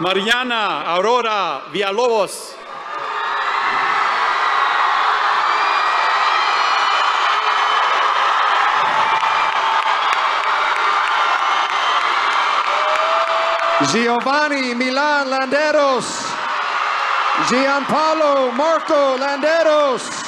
Mariana Aurora Villalobos. Giovanni Milan Landeros. Gianpaolo Marco Landeros.